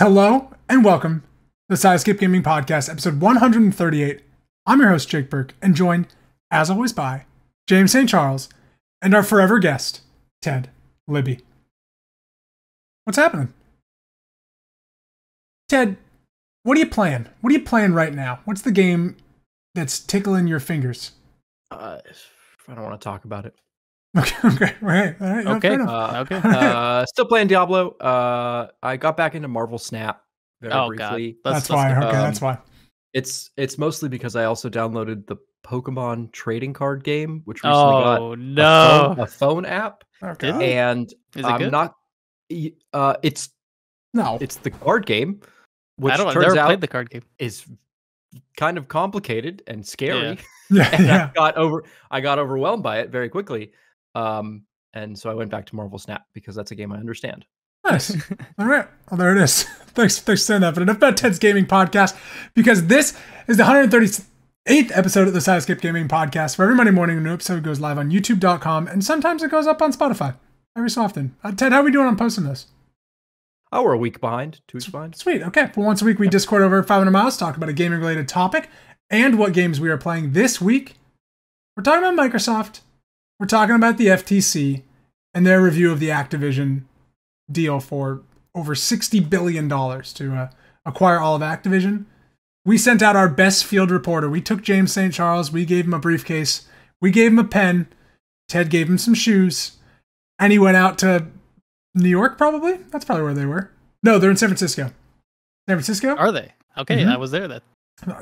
Hello and welcome to the Side Escape Gaming Podcast, episode 138. I'm your host, Jake Burke, and joined, as always, by James St. Charles and our forever guest, Ted Libby. What's happening? Ted, what are you playing? What are you playing right now? What's the game that's tickling your fingers? Uh, I don't want to talk about it. Okay, okay, right, all right. Okay. fair. Uh, Okay. uh, still playing Diablo. Uh, I got back into Marvel Snap very Oh, God. briefly. that's, why. Okay, um, that's why. It's it's mostly because I also downloaded the Pokemon trading card game, which recently got Oh a no! phone, a phone app, Okay. and Is it I'm good? not. Uh, it's no. it's the card game, which I don't. I've turns never out played the card game. is kind of complicated and scary. yeah, and yeah. I got over I got overwhelmed by it very quickly. Um, and so I went back to Marvel Snap because that's a game I understand. Nice. All right. Well, there it is. Thanks, thanks for saying that. But enough about Ted's Gaming Podcast because this is the 138th episode of the Side Escape Gaming Podcast. For every Monday morning, a new episode goes live on YouTube.com and sometimes it goes up on Spotify every so often. Uh, Ted, how are we doing on posting this? Oh, we're a week behind, two weeks behind. Sweet. Okay. For once a week, we Discord over 500 miles, talk about a gaming related topic and what games we are playing this week. We're talking about Microsoft. We're talking about the FTC and their review of the Activision deal for over $60 billion to uh, acquire all of Activision. We sent out our best field reporter. We took James St. Charles. We gave him a briefcase. We gave him a pen. Ted gave him some shoes. And he went out to New York, probably? That's probably where they were. No, they're in San Francisco. San Francisco? Are they? Okay, Mhm. I was there. That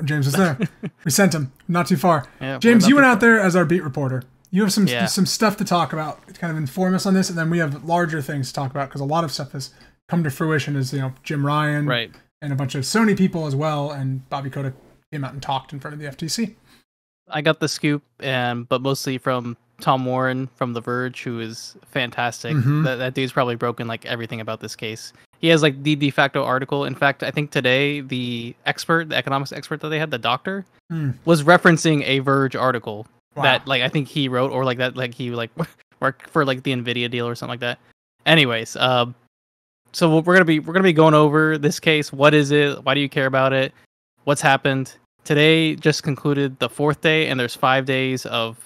James was there. we sent him. Not too far. yeah, James, you went too out there as our beat reporter. You have some Yeah. some stuff to talk about, to kind of inform us on this, and then we have larger things to talk about because a lot of stuff has come to fruition. As you know, Jim Ryan. Right. and a bunch of Sony people as well, and Bobby Kotick came out and talked in front of the FTC. I got the scoop, and but mostly from Tom Warren from The Verge, who is fantastic. Mhm. That, that dude's probably broken like everything about this case. He has like the de facto article. In fact, I think today the expert, the economics expert that they had, the doctor, Hmm. was referencing a Verge article Wow. that like I think he wrote or like that like he like worked for like the Nvidia deal or something like that. Anyways, um, so we're gonna be we're gonna be going over this case. What is it? Why do you care about it? What's happened today? Just concluded the fourth day, and there's five days of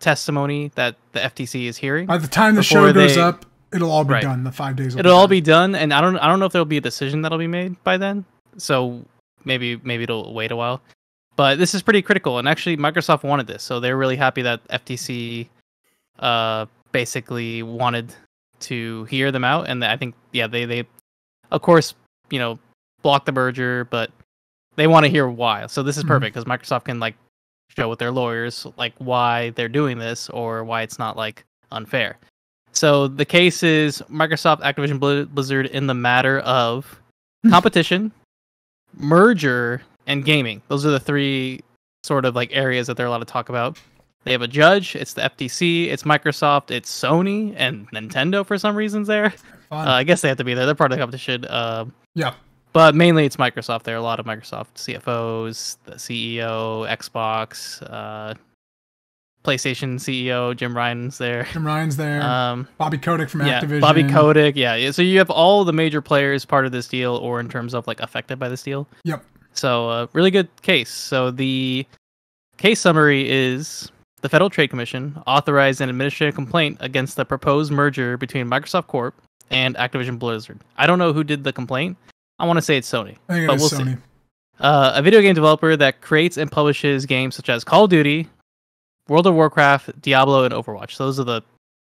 testimony that the FTC is hearing. By the time the show goes they- up, it'll all be Right. done. The five days. It'll all done. be done, and I don't I don't know if there'll be a decision that'll be made by then. So maybe maybe it'll wait a while. But this is pretty critical, and actually Microsoft wanted this, so they're really happy that FTC uh basically wanted to hear them out, and I think yeah they they of course you know block the merger, but they want to hear why. So this is Mhm. perfect because Microsoft can like show with their lawyers like why they're doing this or why it's not like unfair. So the case is Microsoft, Activision Blizzard in the matter of competition, merger, and gaming. Those are the three sort of like areas that they're allowed to talk about. They have a judge. It's the FTC. It's Microsoft. It's Sony and Nintendo for some reasons. There, uh, I guess they have to be there. They're part of the competition. Uh, yeah. but mainly it's Microsoft. There are a lot of Microsoft CFOs, the CEO, Xbox, uh, PlayStation CEO Jim Ryan's there. Jim Ryan's there. Um, Bobby Kotick from yeah, Activision. Bobby Kotick. Yeah, yeah. So you have all the major players part of this deal, or in terms of like affected by this deal. Yep. So uh, really good case. So the case summary is the Federal Trade Commission authorized an administrative complaint against the proposed merger between Microsoft Corp and Activision Blizzard. I don't know who did the complaint. I want to say it's Sony. But we'll see. Uh, a video game developer that creates and publishes games such as Call of Duty, World of Warcraft, Diablo, and Overwatch. Those are the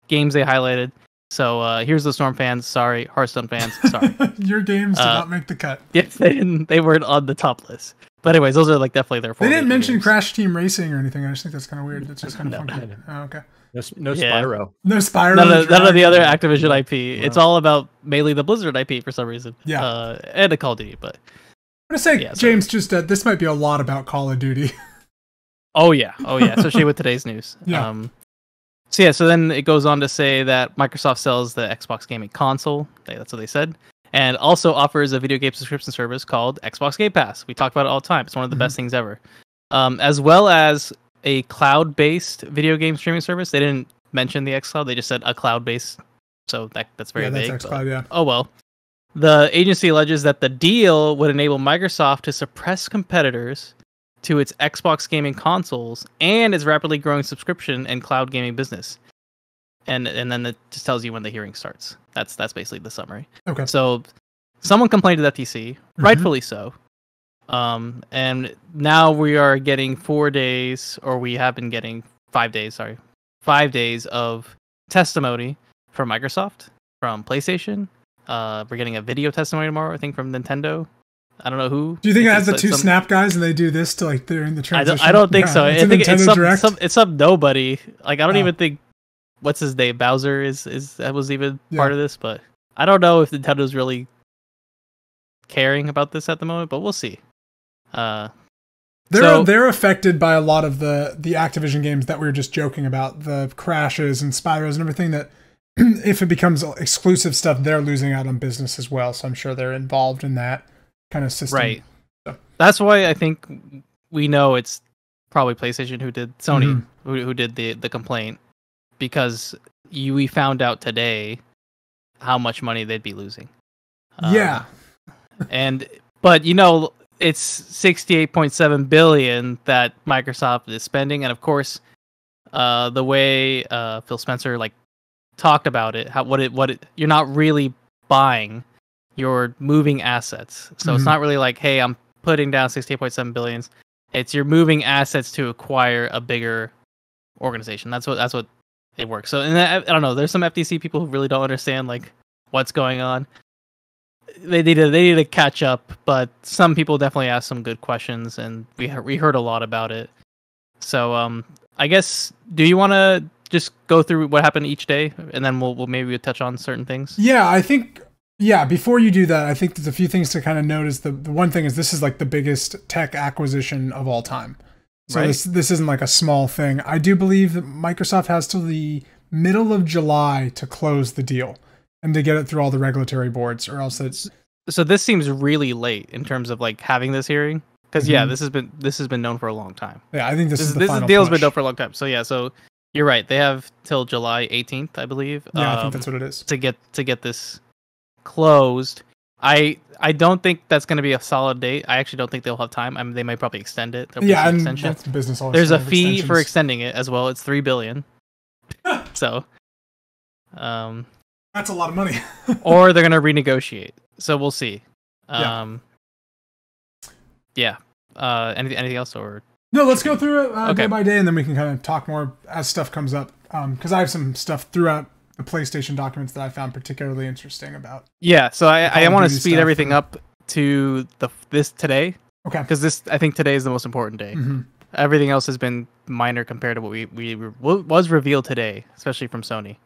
games they highlighted. So uh, Heroes of the Storm fans. Sorry, Hearthstone fans. Sorry. Your games did Uh, not make the cut. yes, they didn't. They weren't on the top list. But anyways, those are like definitely their. They didn't mention games. Crash Team Racing or anything. I just think that's kind of weird. That's just kind of No. funky. Oh, okay. No, no Yeah. Spyro. No Spyro. None of, none of the other Activision IP. It's all about mainly the Blizzard IP for some reason. Yeah. Uh, and the Call of Duty, but I'm gonna say, Yeah, so- James, just uh, this might be a lot about Call of Duty. Oh yeah, oh yeah, especially with today's news. Yeah. Um, so yeah, so then it goes on to say that Microsoft sells the Xbox gaming console. That's what they said, and also offers a video game subscription service called Xbox Game Pass. We talk about it all the time. It's one of the best things ever, um, as well as a cloud-based video game streaming service. They didn't mention the xCloud; they just said a cloud-based. So that that's very yeah, vague. that's but- XCloud. Yeah. oh well. The agency alleges that the deal would enable Microsoft to suppress competitors to its Xbox gaming consoles and its rapidly growing subscription and cloud gaming business. And and then it just tells you when the hearing starts. That's that's basically the summary. Okay. So someone complained to the FTC, Mm-hmm. rightfully so. Um, and now we are getting four days, or we have been getting five days, sorry, five days of testimony from Microsoft, from PlayStation. Uh, we're getting a video testimony tomorrow, I think, from Nintendo. I don't know who. Do you think it has the two some- snap guys and they do this to like during the I transition? don't, I don't think Yeah, so. It's I think it's some, some it's some nobody. Like I don't Oh. even think what's his name Bowser is is that was even Yeah. part of this, but I don't know if Nintendo's really caring about this at the moment, but we'll see. Uh, They're So- they're affected by a lot of the the Activision games that we were just joking about, the crashes and Spyros and everything. That if it becomes exclusive stuff, they're losing out on business as well. So I'm sure they're involved in that kind of system. right. So- That's why I think we know it's probably PlayStation who did Sony Mhm. who who did the the complaint because you we found out today how much money they'd be losing. Um, Yeah. and but you know it's 68.7 billion that Microsoft is spending and of course uh the way uh Phil Spencer like talked about it how what it what it you're not really buying you're moving assets so it's Mhm. not really like hey I'm putting down 68.7 billions it's you're moving assets to acquire a bigger organization that's what that's what it works so and I, I don't know there's some FTC people who really don't understand like what's going on they need to they need to catch up, but some people definitely asked some good questions, and we we heard a lot about it. So um, I guess do you want to just go through what happened each day, and then we'll we'll maybe touch on certain things. Yeah, I think yeah, before you do that, I think there's a few things to kind of notice. The, the one thing is this is like the biggest tech acquisition of all time. So Right. this this isn't like a small thing. I do believe that Microsoft has till the middle of July to close the deal and to get it through all the regulatory boards or else it's So this seems really late in terms of like having this hearing, because yeah, Mhm. this has been this has been known for a long time. yeah, I think this, This, is the this deal's been known for a long time. So yeah, so you're right. They have till July 18th, I believe. Yeah, I um, think that's what it is. to get to get this closed. I I don't think that's going to be a solid date. I actually don't think they'll have time. I mean, they might probably extend it. There'll Yeah, and extension. that's business. There's a fee for extending it as well. It's three billion. so, um, That's a lot of money. or they're gonna renegotiate. So we'll see. Yeah. Um, yeah. Uh, anything anything else or No, let's go through it uh, Okay. day by day, and then we can kind of talk more as stuff comes up. Because I have some stuff throughout the PlayStation documents that I found particularly interesting about. yeah? So I I want to speed everything up to the this today Okay. because this I think today is the most important day. hmm Everything else has been minor compared to what we we what was revealed today, especially from Sony,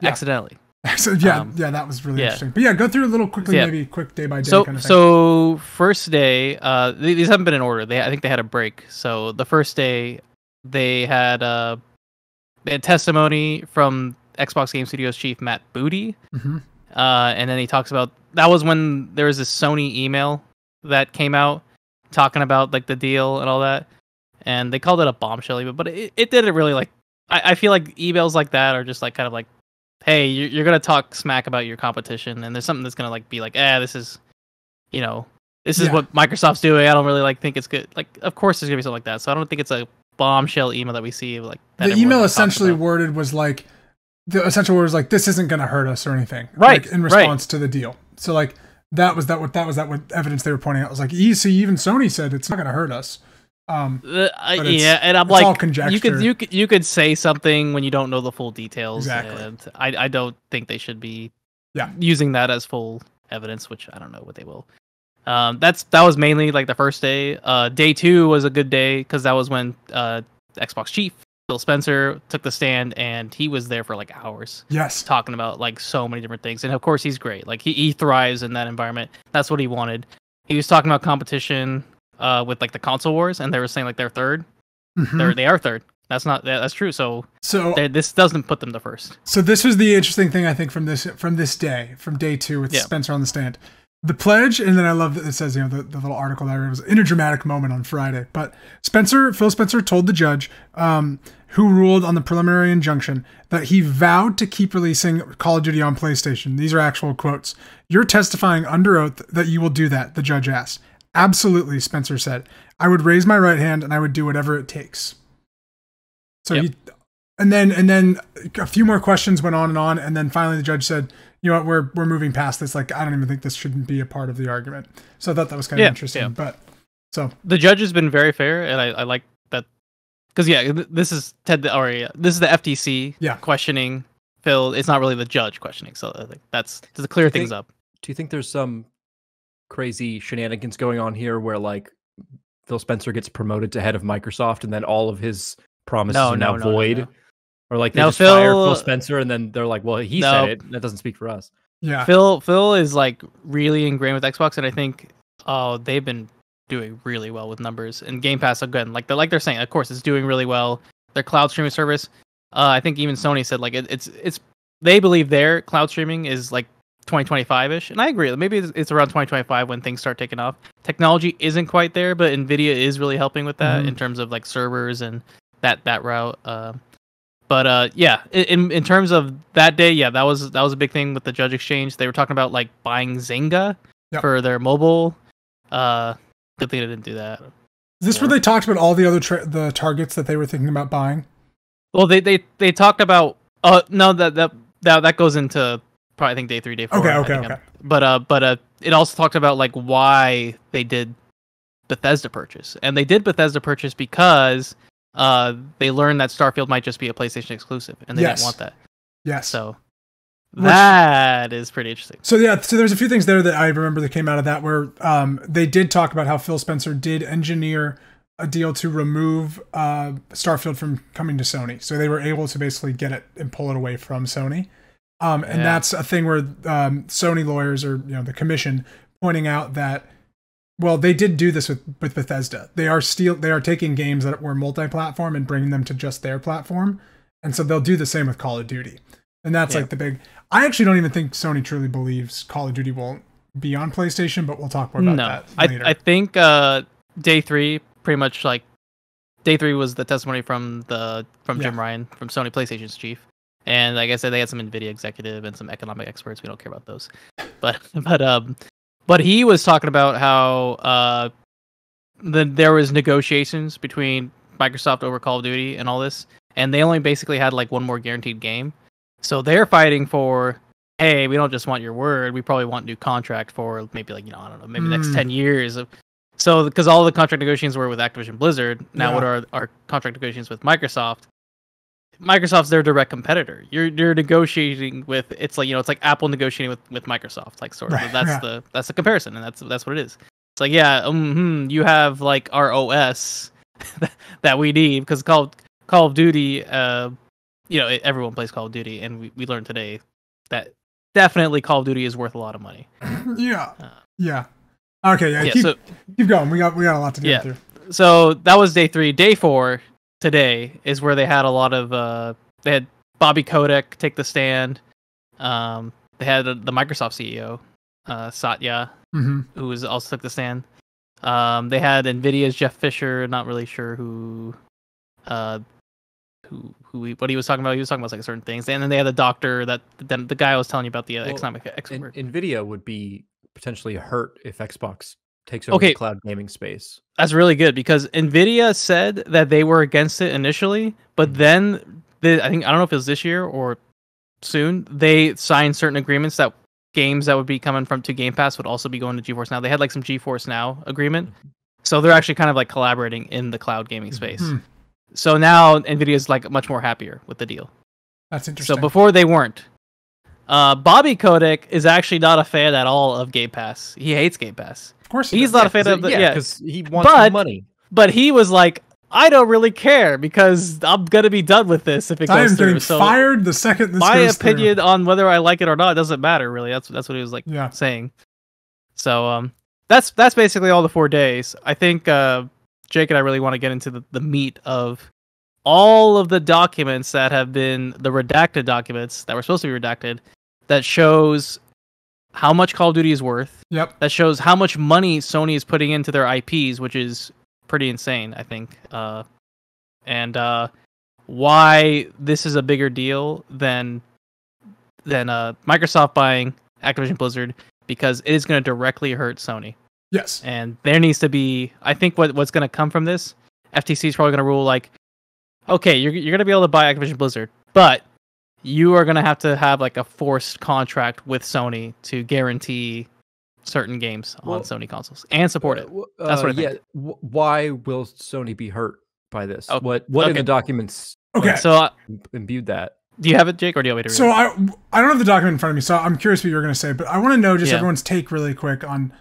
Yeah. accidentally. So yeah, Um, yeah, that was really yeah. interesting. But yeah, go through a little quickly, Yeah. maybe quick day by day So kind of thing. so first day, uh, these haven't been in order. They I think they had a break. So the first day, they had uh, they had testimony from Xbox Game Studios chief Matt Booty, Mhm. uh, and then he talks about that was when there was this Sony email that came out talking about like the deal and all that, and they called it a bombshell email, but it, it didn't really like. I, I feel like emails like that are just like kind of like, hey, you're, you're gonna talk smack about your competition, and there's something that's gonna like be like, eh, this is, you know, this is Yeah. what Microsoft's doing. I don't really like think it's good. Like, of course there's gonna be something like that. So I don't think it's a bombshell email that we see like that the email essentially worded was like the essential word was like this isn't going to hurt us or anything Right, like, in right. response to the deal so like that was that what that was that what evidence they were pointing out It was like you see even sony said it's not going to hurt us um Uh, I- But it's- yeah, and I'm like, you could you could you could say something when you don't know the full details, Exactly. and I I don't think they should be Yeah. using that as full evidence, which I don't know what they will. Um, that's that was mainly like the first day. Uh, day two was a good day because that was when uh Xbox chief Phil Spencer took the stand and he was there for like hours yes talking about like so many different things. And of course, he's great. Like he, he thrives in that environment. That's what he wanted. He was talking about competition uh, with like the console wars, and they were saying like they're 3rd Mhm. They're they are third. That's not that, that's true. So so this doesn't put them to first. So this was the interesting thing I think from this from this day, from day two with Yeah. Spencer on the stand. The pledge, and then I love that it says, you know, the, the little article that I read was in a dramatic moment on Friday. But Spencer, Phil Spencer told the judge, um, who ruled on the preliminary injunction, that he vowed to keep releasing Call of Duty on PlayStation. These are actual quotes. You're testifying under oath that you will do that, the judge asked. Absolutely, Spencer said. I would raise my right hand and I would do whatever it takes. So Yep. he, and then and then a few more questions went on and on, and then finally the judge said, "You know what? We're we're moving past this. Like I don't even think this shouldn't be a part of the argument." So I thought that was kind of Yeah, interesting. yeah. But so the judge has been very fair, and I, I like that because yeah, th- this is Ted or yeah, this is the FTC Yeah. questioning Phil. It's not really the judge questioning, so uh, I think that's to clear I things think- up. Do you think there's some crazy shenanigans going on here where like Phil Spencer gets promoted to head of Microsoft and then all of his promises No, are now no, no, no, void? no. Or like they Now, just fire Phil- Phil Spencer and then they're like, well, he No. said it. That doesn't speak for us. yeah, Phil Phil is like really ingrained with Xbox, and I think oh they've been doing really well with numbers and Game Pass again. Like they're like they're saying, of course, it's doing really well. Their cloud streaming service. Uh, I think even Sony said like it, it's it's they believe their cloud streaming is like 2025 ish, and I agree. Maybe it's, it's around 2025 when things start taking off. Technology isn't quite there, but Nvidia is really helping with that Mhm. in terms of like servers and that that route. Uh, but uh, yeah, in in terms of that day, yeah, that was that was a big thing with the judge exchange. They were talking about like buying Zynga Yep. for their mobile. Uh, good thing they didn't do that. is this where they talked about all the other tra- the targets that they were thinking about buying? Well, they they they talked about. Uh, no, that that that that goes into probably I think day three, day four. Okay, I okay, okay. But uh, but uh, it also talked about like why they did Bethesda purchase, and they did Bethesda purchase because uh they learned that Starfield might just be a PlayStation exclusive, and they Yes. didn't want that. Yes. So Which- that is pretty interesting. So yeah, so there's a few things there that I remember that came out of that where um, they did talk about how Phil Spencer did engineer a deal to remove uh, Starfield from coming to Sony. So they were able to basically get it and pull it away from Sony. Um, and Yeah. that's a thing where um, Sony lawyers or you know the commission pointing out that well they did do this with, with Bethesda. They are still they are taking games that were multi-platform and bringing them to just their platform. And so they'll do the same with Call of Duty. And that's Yeah. like the big I actually don't even think Sony truly believes Call of Duty won't be on PlayStation, but we'll talk more about no, that I later. I think uh day three pretty much like day three was the testimony from the from Jim Yeah. Ryan from Sony PlayStation's chief. And like I said, they had some Nvidia executive and some economic experts. We don't care about those, but but um, but he was talking about how uh, the there was negotiations between Microsoft over Call of Duty and all this, and they only basically had like one more guaranteed game. So they're fighting for, hey, we don't just want your word. We probably want new contract for maybe like you know I don't know maybe the next Hmm. ten years of. So because all the contract negotiations were with Activision Blizzard, now what are our contract negotiations with Microsoft? Microsoft's their direct competitor. You're you're negotiating with it's like you know it's like Apple negotiating with, with Microsoft like sort of Right, that's yeah. the that's the comparison and that's that's what it is. It's like yeah, um, hmm, you have like our OS that we need because Call Call of Duty, uh, you know everyone plays Call of Duty and we, we learned today that definitely Call of Duty is worth a lot of money. yeah. Uh, Yeah. Okay, yeah, yeah, keep, so keep going. We got we got a lot to get Yeah. through. so that was day three. Day four today is where they had a lot of uh they had Bobby Kotick take the stand. Um, they had the the Microsoft CEO, uh, Satya, hmm who was also took the stand. Um, they had Nvidia's Jeff Fisher. Not really sure who, uh, who who he, what he was talking about. He was talking about like certain things, and then they had the doctor that then the guy I was telling you about the uh, Well, economic expert. Nvidia would be potentially hurt if Xbox takes over Okay. the cloud gaming space. That's really good because Nvidia said that they were against it initially, but Mhm. then the, I think I don't know if it was this year or soon they signed certain agreements that games that would be coming from to Game Pass would also be going to GeForce Now. They had like some GeForce Now agreement, so they're actually kind of like collaborating in the cloud gaming space. Hmm. So now Nvidia's like much more happier with the deal. That's interesting. So before they weren't. Uh, Bobby Kotick is actually not a fan at all of Game Pass. He hates Game Pass. of course, he he's does. not a fan of the yeah, yeah. because he wants But- the money. But he was like, I don't really care because I'm gonna be done with this if it I goes am through. getting So fired the second this my goes through. opinion on whether I like it or not doesn't matter really. That's that's what he was like Yeah. saying. So um, that's that's basically all the four days. I think uh, Jake and I really want to get into the, the meat of all of the documents that have been the redacted documents that were supposed to be redacted that shows how much Call of Duty is worth. Yep. That shows how much money Sony is putting into their IPs, which is pretty insane, I think. Uh, and uh, why this is a bigger deal than than uh, Microsoft buying Activision Blizzard because it is going to directly hurt Sony. Yes. And there needs to be, I think, what what's going to come from this, FTC is probably going to rule like, okay, you're you're going to be able to buy Activision Blizzard, but you are going to have to have like a forced contract with Sony to guarantee certain games Well, on Sony consoles and support it. Uh, w- That's what I uh, think. yeah. why will Sony be hurt by this? Oh, what what in the documents Okay. So, uh, imbued that? do you have it, Jake, or do you want me to read So it? I I don't have the document in front of me, so I'm curious what you were going to say, but I want to know just Yeah. everyone's take really quick on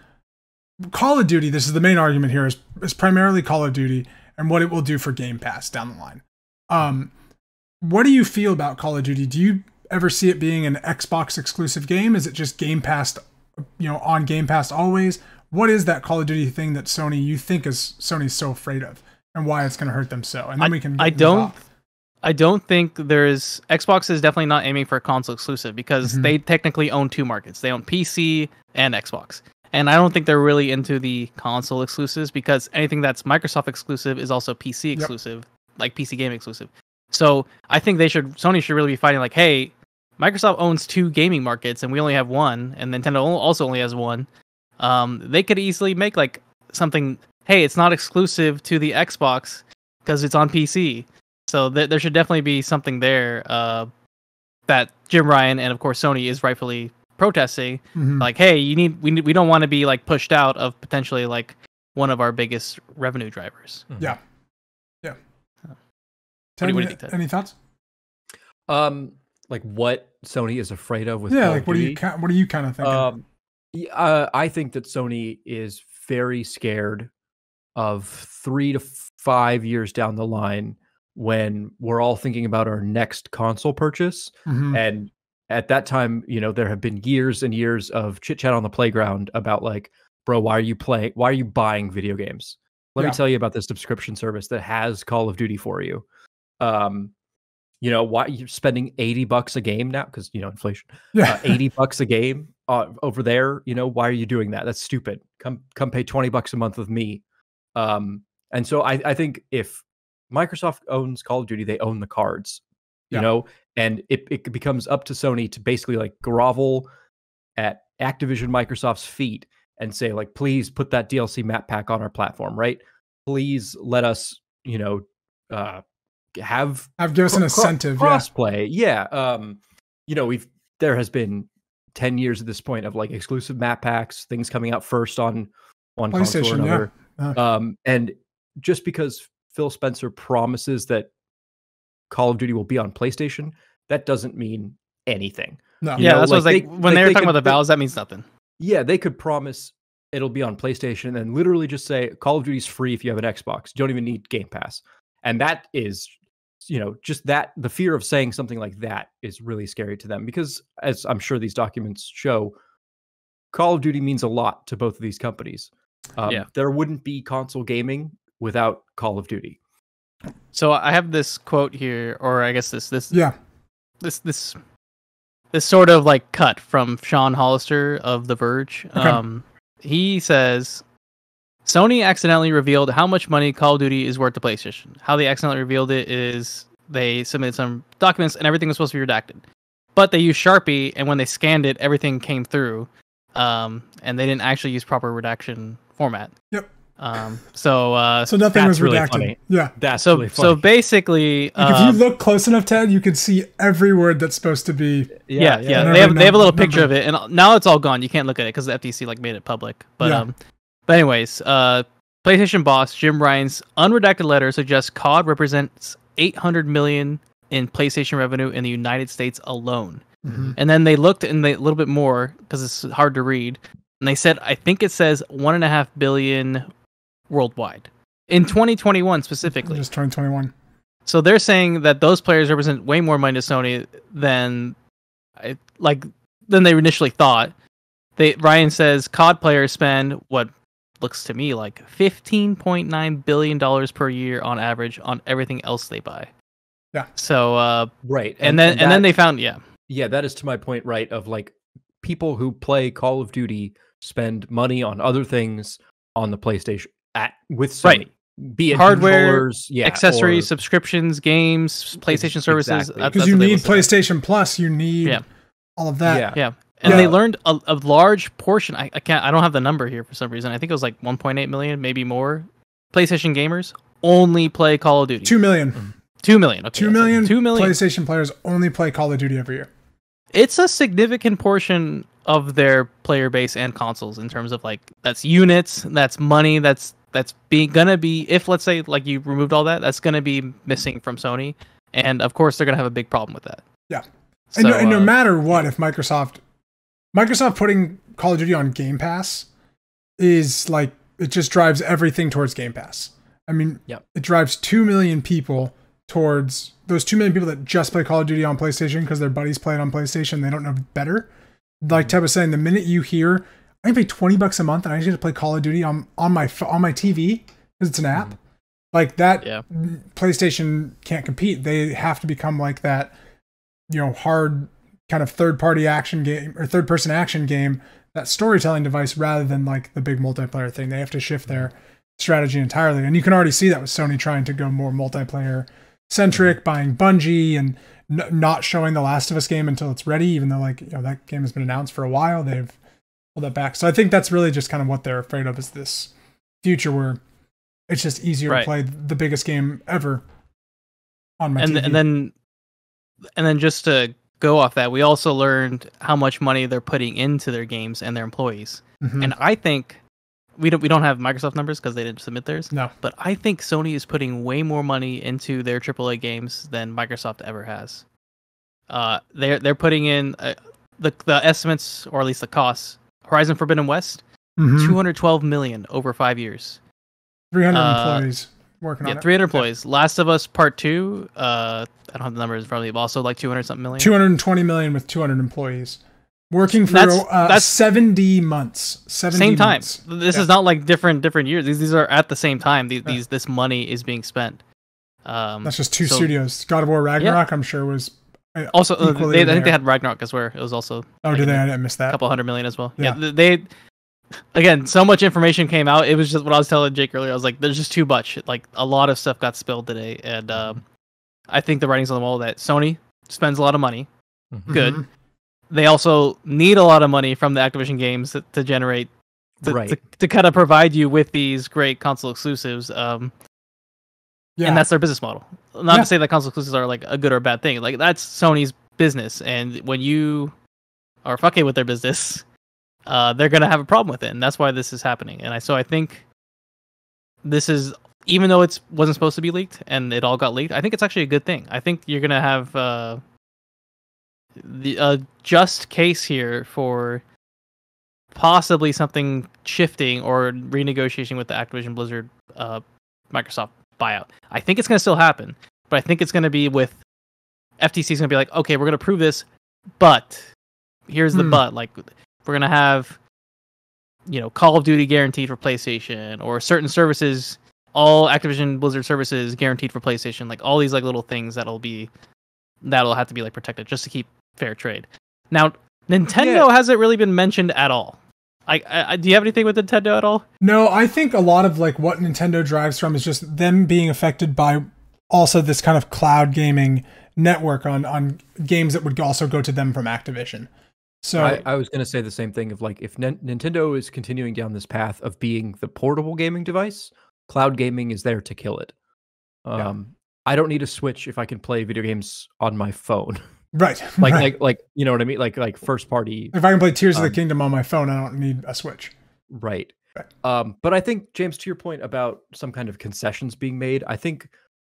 Call of Duty. This is the main argument here is is primarily Call of Duty and what it will do for Game Pass down the line. Um, what do you feel about Call of Duty? Do you ever see it being an Xbox exclusive game? Is it just Game Pass, you know, on Game Pass always? What is that Call of Duty thing that Sony you think is Sony's so afraid of, and why it's going to hurt them so? And then we can. I don't. I don't think there's Xbox is definitely not aiming for a console exclusive because Mhm. they technically own two markets. They own PC and Xbox. And I don't think they're really into the console exclusives because anything that's Microsoft exclusive is also PC Yep. exclusive, like PC game exclusive. So I think they should Sony should really be fighting like, hey, Microsoft owns two gaming markets and we only have one, and Nintendo also only has one. Um, they could easily make like something. Hey, it's not exclusive to the Xbox because it's on PC. So th- there should definitely be something there uh, that Jim Ryan and of course Sony is rightfully protesting. Mhm. Like, hey, you need we need, we don't want to be like pushed out of potentially like one of our biggest revenue drivers. Yeah. Yeah. What Ted, do you any, think, Ted? any thoughts? Um, like what Sony is afraid of with yeah, Call like of what do you what are you kind of thinking? Um, uh, I think that Sony is very scared of three to five years down the line when we're all thinking about our next console purchase. Mhm. And at that time, you know, there have been years and years of chit chat on the playground about like, bro, why are you playing? Why are you buying video games? Let Yeah. me tell you about this subscription service that has Call of Duty for you. Um, you know, why you're spending 80 bucks a game now? Because, you know, inflation yeah, uh, 80 bucks a game uh, over there you know why are you doing that? That's stupid. Come come pay 20 bucks a month with me. Um and so i i think if microsoft owns call of duty they own the cards you Yeah. know? And it, it becomes up to sony to basically like grovel at activision microsoft's feet and say like please put that dlc map pack on our platform right? Please let us you know uh have have give us an cro- cro- incentive. yeah. crossplay yeah um you know we've there has been 10 years at this point of like exclusive map packs things coming out first on one console or PlayStation, yeah. another Uh, um and just because phil spencer promises that call of duty will be on playstation that doesn't mean anything no. You yeah, know, that's what I was like, like they- when like, they were they talking could- about the vows, that means nothing. yeah they could promise it'll be on playstation and then literally just say call of duty's free if you have an xbox you don't even need game pass and that is you know just that the fear of saying something like that is really scary to them because as i'm sure these documents show call of duty means a lot to both of these companies um, Yeah. there wouldn't be console gaming without call of duty So I have this quote here, or I guess this this Yeah. this this this sort of like cut from Sean Hollister of The Verge. Okay. Um, he says Sony accidentally revealed how much money Call of Duty is worth to PlayStation. How they accidentally revealed it is they submitted some documents and everything was supposed to be redacted, but they used Sharpie and when they scanned it, everything came through, um, and they didn't actually use proper redaction format. Yep. Um, so uh, So nothing was That's really redacted. funny. Yeah. that's so really so basically, Like if um, you look close enough, Ted, you can see every word that's supposed to be. yeah, yeah. And They have every they have a little number- picture of it, and now it's all gone. You can't look at it because the FTC like made it public. But Yeah. um, but anyways, uh, PlayStation boss Jim Ryan's unredacted letter suggests COD represents 800 million in PlayStation revenue in the United States alone. Mhm. And then they looked and they a little bit more because it's hard to read, and they said I think it says one and a half billion worldwide in 2021 specifically. Just 2021. So they're saying that those players represent way more money to Sony than, I, like, than they initially thought. They Ryan says COD players spend what looks to me like 15.9 billion dollars per year on average on everything else they buy. Yeah. So uh, right and, then and, then they found yeah yeah that is to my point right of like people who play Call of Duty spend money on other things on the PlayStation at with Sony. Right. Be it Hardware, yeah, Accessories, or- subscriptions, games, PlayStation services. exactly. that- Because that's you need. PlayStation Plus, you need Yeah. all of that. yeah. Yeah. And they learned a, a large portion. I, I can't. I don't have the number here for some reason. I think it was like 1.8 million, maybe more. PlayStation gamers only play Call of Duty. Two million. Two million. Okay, Two that's it. million. Two million. PlayStation players only play Call of Duty every year. It's a significant portion of their player base and consoles in terms of like that's units, that's money, that's that's being gonna be if let's say like you removed all that, that's gonna be missing from Sony, and of course they're gonna have a big problem with that. Yeah. And, no, So, and no uh, matter what, if Microsoft, Microsoft putting Call of Duty on Game Pass is like it just drives everything towards Game Pass. I mean, Yep. it drives two million people towards those two million people that just play Call of Duty on PlayStation because their buddies play it on PlayStation. They don't know better. Like Ted was saying, the minute you hear I can pay twenty bucks a month and I just get to play Call of Duty on on my on my TV because it's an app, mm-hmm. like that. Yeah. PlayStation can't compete. They have to become like that, you know, hard kind of third party action game or third person action game, that storytelling device rather than like the big multiplayer thing. They have to shift their strategy entirely. And you can already see that with Sony trying to go more multiplayer centric, buying Bungie and not showing the Last of Us game until it's ready, even though like, you know, that game has been announced for a while. They've pulled that back. So I think that's really just kind of what they're afraid of is this future where it's just easier Right. to play the biggest game ever on my and TV. and then and then just to go off that, we also learned how much money they're putting into their games and their employees. Mhm. And I think we don't we don't have Microsoft numbers because they didn't submit theirs. no, But I think Sony is putting way more money into their AAA games than Microsoft ever has. Uh, they're they're putting in uh, the the estimates or at least the costs. Horizon Forbidden West, Mhm. 212 million over five years. 300 uh, employees working Yeah, on it. 300 employees. Last of Us Part Two. Uh, I don't have the numbers in front of me, but also like 200 something million. 220 million with 200 employees working for That's- uh, that's- 70 months 70 same time. months. This Yeah. is not like different different years. These these are at the same time. These, Yeah. these this money is being spent. Um, that's just two so- studios god of war ragnarok i'm sure was uh, also uh, they, I think there. they had Ragnarok as well. It was also oh like did they i didn't a couple hundred million as well. Yeah. Yeah. they again so much information came out. It was just what I was telling Jake earlier. I was like, there's just too much. Like a lot of stuff got spilled today, and um, I think the writing's on the wall that Sony spends a lot of money. Good. Mhm. They also need a lot of money from the Activision games to, to generate to, Right. to, to kind of provide you with these great console exclusives. Um, yeah and that's their business model. Not Yeah. to say that console exclusives are like a good or a bad thing. Like that's Sony's business, and when you are fucking with their business, uh, they're gonna have a problem with it, and that's why this is happening. And I so I think this is even though it wasn't supposed to be leaked and it all got leaked. I think it's actually a good thing. I think you're gonna have uh, the a just case here for possibly something shifting or renegotiating with the Activision Blizzard uh, Microsoft buyout. I think it's going to still happen, but I think it's going to be with FTC is going to be like, okay, we're going to prove this, but here's the Hmm. but. Like, we're going to have, you know, Call of Duty guaranteed for PlayStation or certain services, all Activision Blizzard services guaranteed for PlayStation. Like all these like little things that'll be that'll have to be like protected just to keep fair trade. Now, Nintendo hasn't really been mentioned at all. I, I, I- do you have anything with Nintendo at all? no i think a lot of like what nintendo drives from is just them being affected by also this kind of cloud gaming network on on games that would also go to them from activision so I, I was going to say the same thing of like if Nin- Nintendo is continuing down this path of being the portable gaming device, cloud gaming is there to kill it. Yeah. Um, I don't need a Switch if I can play video games on my phone. right like right. like like you know what I mean? Like like first party if i can play tears of um, the kingdom on my phone i don't need a switch Right. Right. Um, but I think James, to your point about some kind of concessions being made, I think,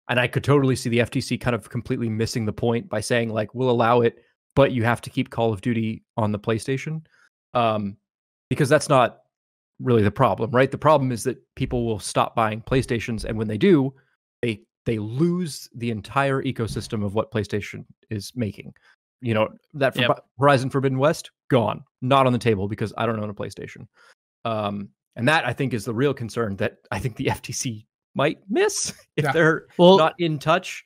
and I could totally see the FTC kind of completely missing the point by saying like, we'll allow it, but you have to keep Call of Duty on the PlayStation, um, because that's not really the problem, right? The problem is that people will stop buying PlayStations, and when they do, they they lose the entire ecosystem of what PlayStation is making. You know that for Yep. Horizon Forbidden West gone, not on the table because I don't own a PlayStation. Um, and that I think is the real concern that I think the FTC might miss if Yeah. they're Well, not in touch.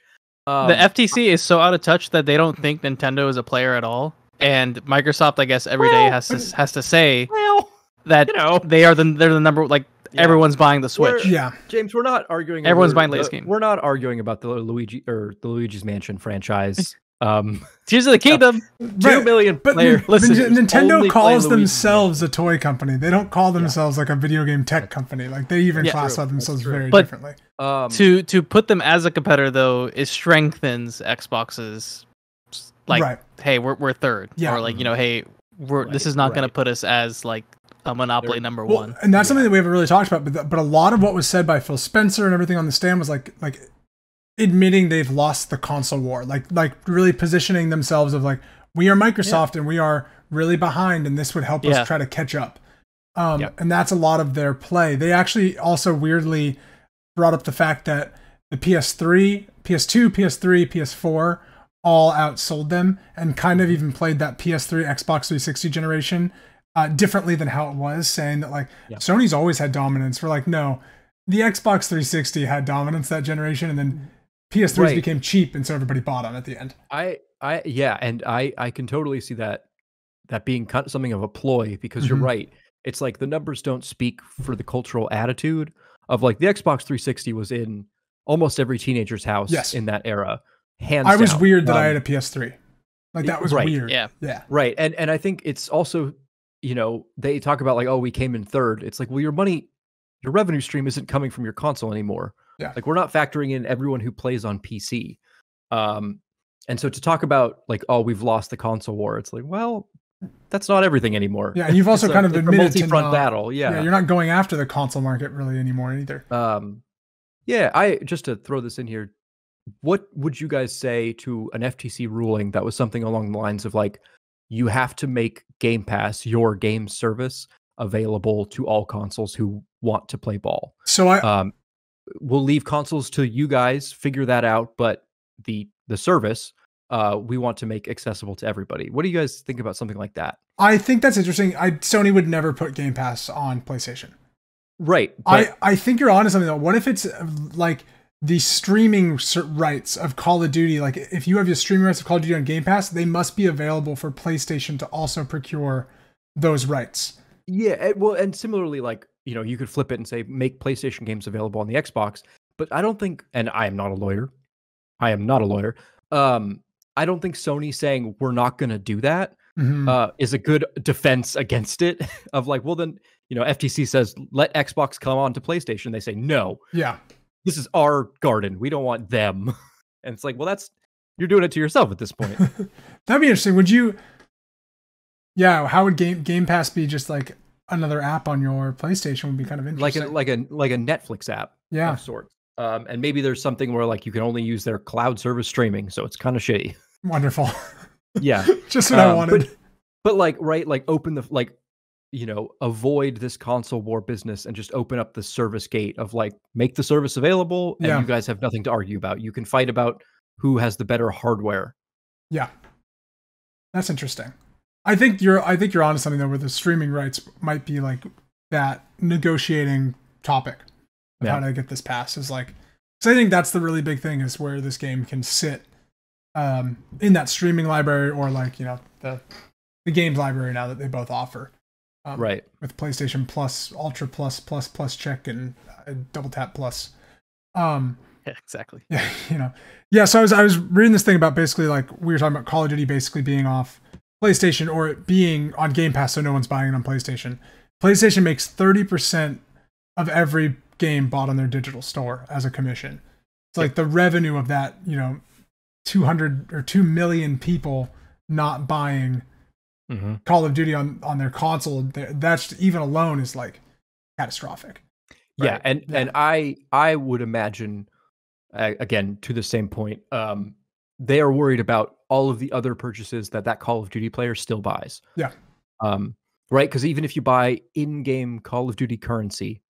Um, the FTC is so out of touch that they don't think Nintendo is a player at all. and Microsoft, I guess, every day Well, has to has to say Well, that you know, they are the they're the number like Yeah. everyone's buying the We're- Switch. Yeah. James, we're not arguing. Everyone's over buying the- latest game. We're not arguing about the Luigi or the Luigi's Mansion franchise. Um, Tears of the Kingdom. two Right. million But player Nin- listeners Nin- Nintendo calls themselves a toy company. They don't call themselves like a video game tech company. Like they even Yeah, classify true. Themselves very But- differently. Um, to to put them as a competitor though it strengthens Xbox's like right. hey we're we're third Yeah. or like you know hey we're this is not going to put us as like a monopoly number Well, one. and that's something that we haven't really talked about. But th- but a lot of what was said by Phil Spencer and everything on the stand was like like admitting they've lost the console war. Like like really positioning themselves of like we are Microsoft and we are really behind, and this would help Yeah. us try to catch up. Um, Yeah. and that's a lot of their play. They actually also weirdly brought up the fact that the PS3, PS2, PS3, PS4 all outsold them and kind of even played that PS3, Xbox 360 generation uh, differently than how it was, saying that like Yeah. Sony's always had dominance. We're like, no, the Xbox 360 had dominance that generation, and then PS3s Right. became cheap, and so everybody bought them at the end. I, I, yeah, and I, I can totally see that, that being kind of something of a ploy because you're Mhm. right. It's like the numbers don't speak for the cultural attitude of like the Xbox 360 was in almost every teenager's house Yes. in that era. Hands I was down. weird that I Um, had a PS3. Like that was right. weird. Yeah. Yeah. Right. And and I think it's also, you know, they talk about like, oh, we came in third. It's like, well, your money, your revenue stream isn't coming from your console anymore. Yeah. Like we're not factoring in everyone who plays on PC. Um, and so to talk about like, oh, we've lost the console war, it's like, well, that's not everything anymore. Yeah, and you've also It's a- kind of admitted to multi-front not- battle. yeah. Yeah. You're not going after the console market really anymore either. Um, yeah, I just to throw this in here, what would you guys say to an FTC ruling that was something along the lines of like, you have to make Game Pass your game service available to all consoles who want to play ball. So I Um, we'll leave consoles to you guys figure that out, but the the service uh, we want to make accessible to everybody. What do you guys think about something like that? I think that's interesting. I Sony would never put Game Pass on PlayStation. Right. I I think you're onto something though. What if it's uh, like the streaming rights of Call of Duty? Like if you have your streaming rights of Call of Duty on Game Pass, they must be available for PlayStation to also procure those rights. Yeah, eh, well, and similarly, like you know, you could flip it and say make PlayStation games available on the Xbox, but I don't think, and I am not a lawyer, I am not a lawyer. Um, I don't think Sony saying we're not going to do that Mhm. uh, is a good defense against it. Of like, well, then you know, FTC says let Xbox come on to PlayStation. They say no, yeah, this is our garden. We don't want them, and it's like, well, that's you're doing it to yourself at this point. that'd be interesting. Would you? Yeah, how would Game Game Pass be just like another app on your PlayStation? Would be kind of interesting. like a like a like a Netflix app. yeah, of sorts. Um, and maybe there's something where like you can only use their cloud service streaming, so it's kind of shitty. wonderful. Yeah, just what I Um, wanted. But, but like, right, like open the like, you know, avoid this console war business and just open up the service gate of like make the service available, and Yeah. you guys have nothing to argue about. You can fight about who has the better hardware. Yeah. That's interesting. I think you're I think you're onto something though where the streaming rights might be like that negotiating topic of Yeah. how to get this passed is like so I think that's the really big thing is where this game can sit um in that streaming library or like, you know, the the games library now that they both offer. Um, Right. with PlayStation Plus, Ultra Plus, Plus Plus check and uh, Double Tap Plus. Um Yeah, exactly. yeah, you know. Yeah, so I was I was reading this thing about basically like we were talking about Call of Duty basically being off PlayStation or it being on Game Pass so no one's buying it on PlayStation. PlayStation makes 30% of every game bought on their digital store as a commission. It's like the revenue of that, you know, 200 or 2 million people not buying Mm-hmm. Call of Duty on on their console, that's even alone is like catastrophic. Yeah, and Yeah. and I I would imagine uh, again to the same point. Um, they are worried about all of the other purchases that that Call of Duty player still buys. Yeah. Um, right, because even if you buy in-game Call of Duty currency,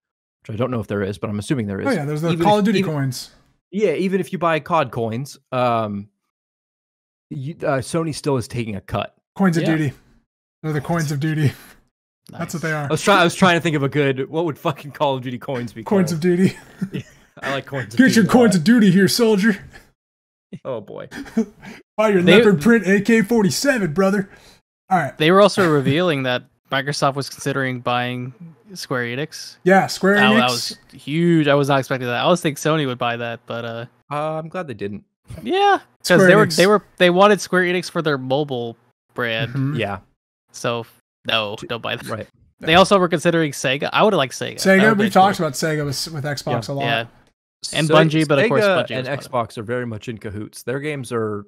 which I don't know if there is, but I'm assuming there is. Oh yeah, there's the even Call if- of Duty even- coins. Yeah, even if you buy COD coins, um, you, uh, Sony still is taking a cut. Coins of Yeah. Duty. They're the coins of duty. That's what they are. I was trying. I was trying to think of a good. What would fucking Call of Duty coins be? Coins of called? duty. I like coins. Of Get your Duty a coins of duty here, soldier. Oh boy. Buy your They- leopard print AK forty seven, brother. All right. They were also revealing that Microsoft was considering buying Square Enix. Yeah, Square That, Enix. that was huge. I was not expecting that. I was thinking Sony would buy that, but uh, Uh, I'm glad they didn't. yeah, because Square they were they were they wanted Square Enix for their mobile brand. Mhm. Yeah, So no, don't buy that. right. They also were considering Sega. I would have liked Sega. Sega. would've We talked cool. about Sega with, with Xbox a lot. Yeah, And Se- Bungie, but of course Bungie and Xbox are very much in cahoots. Their games are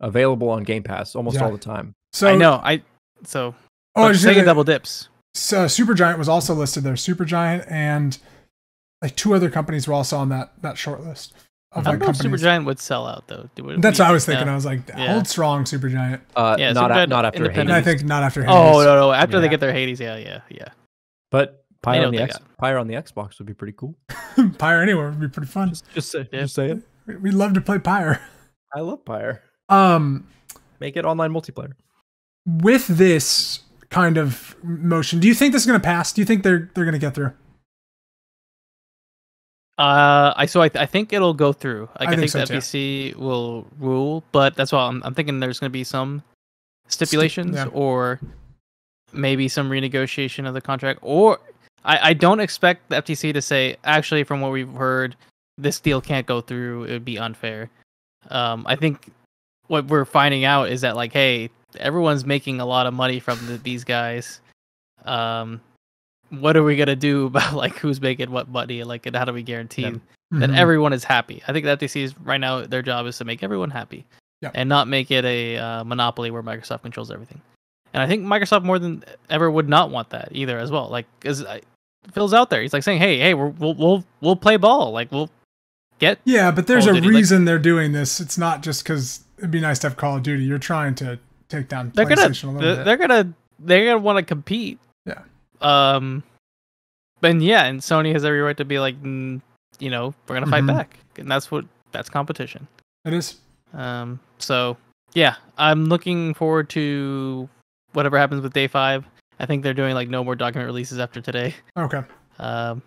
available on Game Pass almost Yeah. all the time. So I know. I so Oh, I but was Sega gonna- double dips. So Supergiant was also listed there. Supergiant and like two other companies were also on that that short list of I like don't know. Supergiant would sell out though. Do we- That's we- what I was thinking. yeah. I was like, Yeah. hold strong, Supergiant. Uh, Yeah, not, Supergiant a, not after independent. And I think not after. Oh Hades. no no! After Yeah. they get their Hades, yeah yeah yeah. but I Pyre on the X, Pyre on the Xbox would be pretty cool. Pyre anywhere would be pretty fun. Just, just say, Yeah. just say it. We- We'd love to play Pyre. I love Pyre. Um, Make it online multiplayer. with this kind of motion, do you think this is going to pass? Do you think they're they're going to get through? Uh, I so I, I think it'll go through. Like, I I, think think, so, the FTC will rule, but that's why I'm, I'm thinking there's going to be some stipulations yeah. or maybe some renegotiation of the contract. Or I, I don't expect the FTC to say actually from what we've heard, this deal can't go through. It would be unfair. Um, I think what we're finding out is that like, hey, everyone's making a lot of money from the, these guys. Um, what are we gonna do about like who's making what money? Like, and how do we guarantee Yeah. that Mhm. everyone is happy? I think the FTC is right now their job is to make everyone happy, Yeah. and not make it a uh, monopoly where Microsoft controls everything. And I think Microsoft more than ever would not want that either as well. Like, because Phil's out there, he's like saying, "Hey, hey, we're, we'll we'll we'll play ball. Like, we'll get Yeah, but there's Call a Duty, like- reason they're doing this. It's not just because it'd be nice to have Call of Duty. You're trying to take down they're gonna a little they're, bit. they're gonna they're gonna want to compete. Yeah. Um. And yeah, and Sony has every right to be like, mm, you know, we're gonna fight Mhm. back, and that's what that's competition. It is. Um. So yeah, I'm looking forward to whatever happens with day five. I think they're doing like no more document releases after today. Okay. Um.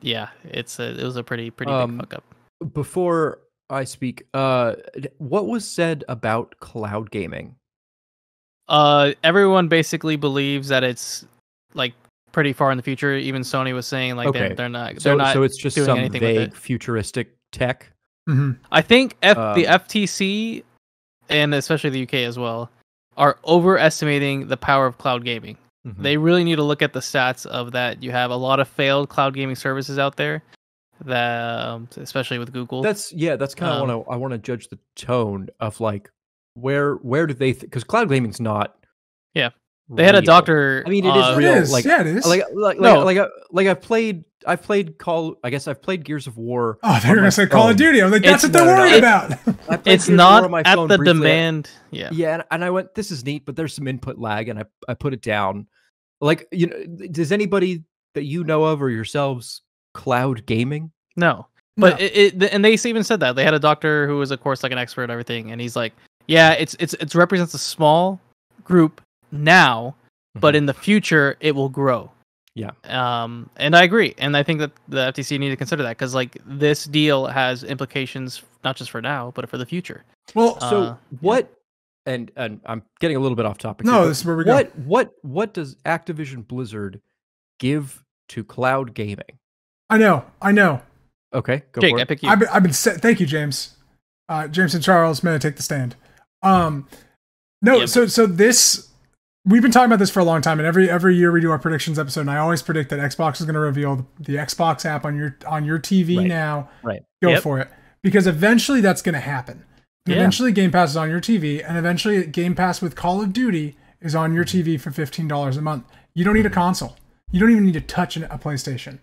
Yeah, it's a, it was a pretty pretty Um, big fuck up. Before I speak, uh, what was said about cloud gaming? Uh, everyone basically believes that it's like pretty far in the future. Even Sony was saying like Okay. they're, they're not they're So, not so it's just doing some anything vague futuristic tech. hmm I think F- the Um, FTC and especially the UK as well are overestimating the power of cloud gaming. Mhm. They really need to look at the stats of that. You have a lot of failed cloud gaming services out there, that um, especially with Google. That's yeah. That's kind of Um, want to. I want to judge the tone of like where where do they because cloud gaming's not. Yeah. They had a real. doctor. I mean, it is uh, real, is. like- yeah, it is. Like like like No. like, I, like I've played I've played Call. I guess I've played Gears of War. oh, they're gonna my say Call of. Duty. I'm like, that's It's- what they're no, no, no. worried about. I It's Gears not my at the briefly. demand. Yeah. Yeah, and, and I went, this is neat, but there's some input lag, and I I put it down. Like, you know, does anybody that you know of or yourselves cloud gaming? No. But No. it, it, and they even said that they had a doctor who was, of course, like an expert and everything, and he's like, yeah, it's it's it represents a small group now, but Mhm. in the future it will grow. Yeah. Um, and I agree, and I think that the FTC need to consider that because like this deal has implications not just for now, but for the future. well, Uh, So yeah. what? And and I'm getting a little bit off topic. No, here, this is where we go. what, What what does Activision Blizzard give to cloud gaming? I know. I know. Okay, go Jake, for it. pick you. I've been, I've been set. Thank you, James. Uh, James and Charles, may I take the stand? Um, no, Yep. so so this we've been talking about this for a long time, and every every year we do our predictions episode, and I always predict that Xbox is going to reveal the, the Xbox app on your on your TV Right. now. Right. Go Yep. for it, because eventually that's going to happen. Yeah. Eventually, Game Pass is on your TV, and eventually, Game Pass with Call of Duty is on your TV for fifteen dollars a month. You don't need a mm-hmm. console. You don't even need to touch a PlayStation.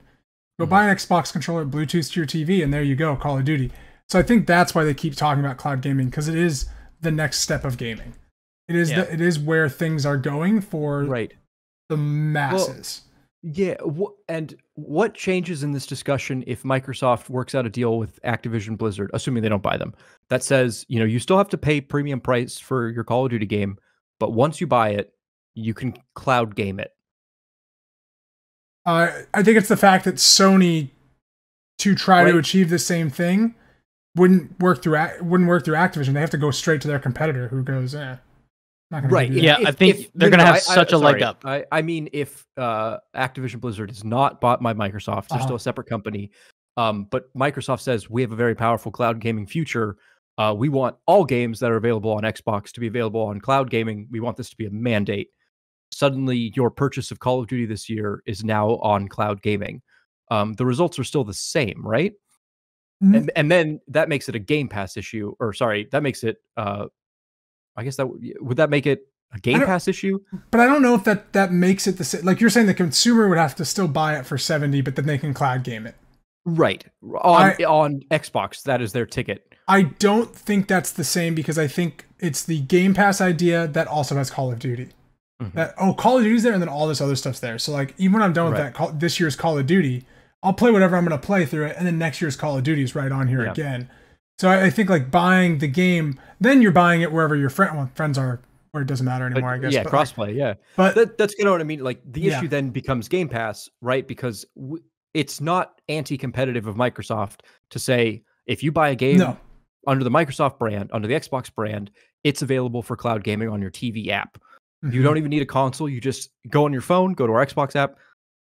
Go mm-hmm. buy an Xbox controller, Bluetooth to your TV, and there you go, Call of Duty. So I think that's why they keep talking about cloud gaming because it is the next step of gaming. It is Yeah. the, it is where things are going for Right. the masses. Yeah, wh- and what changes in this discussion if Microsoft works out a deal with Activision Blizzard, assuming they don't buy them, that says, you know, you still have to pay premium price for your Call of Duty game, but once you buy it, you can cloud game it. Uh, I think it's the fact that Sony, to try to achieve the same thing, wouldn't work through wouldn't work through Activision. They have to go straight to their competitor, who goes, eh. Not gonna Right. Yeah, that. I think they're gonna have such a leg up. I, I mean, if uh, Activision Blizzard is not bought by Microsoft, they're Uh-huh. still a separate company. Um, but Microsoft says we have a very powerful cloud gaming future. Uh, we want all games that are available on Xbox to be available on cloud gaming. We want this to be a mandate. Suddenly, your purchase of Call of Duty this year is now on cloud gaming. Um, the results are still the same, right? Mm, and and then that makes it a Game Pass issue, or sorry, that makes it. Uh, I guess that would would that make it a Game Pass issue? But I don't know if that that makes it the same. Like you're saying, the consumer would have to still buy it for seventy, but then they can cloud game it. Right on I- on Xbox, that is their ticket. I don't think that's the same because I think it's the Game Pass idea that also has Call of Duty. Mhm. That oh, Call of Duty's there, and then all this other stuff's there. So like, even when I'm done with Right. that, call, this year's Call of Duty, I'll play whatever I'm going to play through it, and then next year's Call of Duty is right on here Yeah. again. So I, I think like buying the game, then you're buying it wherever your friend well, friends are, where it doesn't matter But, anymore. I guess. yeah, but, like, crossplay. Yeah, but that, that's you know what I mean. Like the Yeah. issue then becomes Game Pass, right? Because w- it's not anti-competitive of Microsoft to say if you buy a game no, under the Microsoft brand, under the Xbox brand, it's available for cloud gaming on your TV app. You Mhm. don't even need a console. You just go on your phone, go to our Xbox app,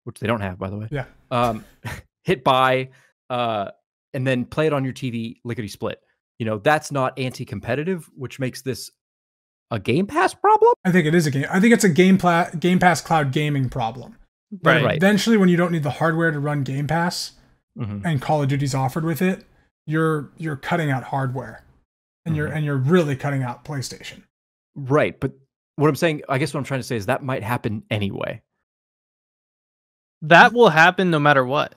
which they don't have, by the way. Yeah. Um, hit buy, uh, and then play it on your TV, lickety split. You know, that's not anti-competitive, which makes this a Game Pass problem. I think it is a game. I think it's a Game Pla- Game Pass cloud gaming problem. Right. Right. Eventually, when you don't need the hardware to run Game Pass, Mhm. and Call of Duty's offered with it, you're you're cutting out hardware, and you're Mhm. and you're really cutting out PlayStation. Right. But what I'm saying, I guess what I'm trying to say is that might happen anyway. That will happen no matter what.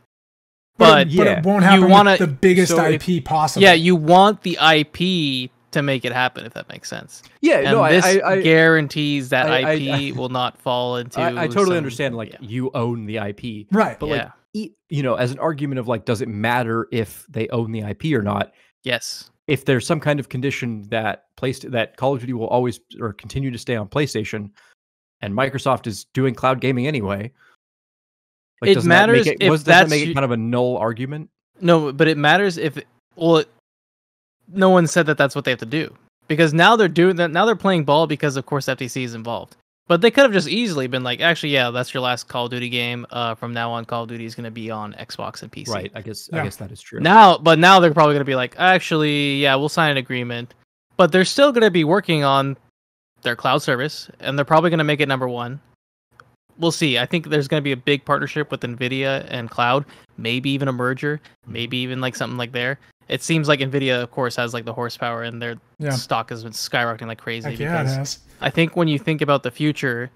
But, But, it, but yeah. it won't you wanna- with the biggest so if- IP possible. yeah, you want the IP to make it happen, if that makes sense. Yeah. And no, this I, I, I, guarantees that I- I- IP will not fall into. I, I totally some- understand. Like yeah. you own the IP, right. but yeah. like e- you know, as an argument of like, does it matter if they own the IP or not? yes. If there's some kind of condition that placed that Call of Duty will always or continue to stay on PlayStation, and Microsoft is doing cloud gaming anyway, like, It doesn't that matters it, if was, doesn't that that's make it kind of a null argument? no, but it matters if. Well, it, no one said that that's what they have to do because now they're doing that. Now they're playing ball because, of course, FTC is involved. But they could have just easily been like, actually, yeah, that's your last Call of Duty game. Uh, from now on, Call of Duty is going to be on Xbox and PC. Right. I guess. I guess that is true. Now, but now they're probably going to be like, actually, yeah, we'll sign an agreement. But they're still going to be working on their cloud service, and they're probably going to make it number one. We'll see. I think there's going to be a big partnership with Nvidia and cloud, maybe even a merger, maybe even like something like there. It seems like Nvidia, of course, has like the horsepower, and their Yeah. stock has been skyrocketing like crazy. Heck yeah, it because has. I think when you think about the future,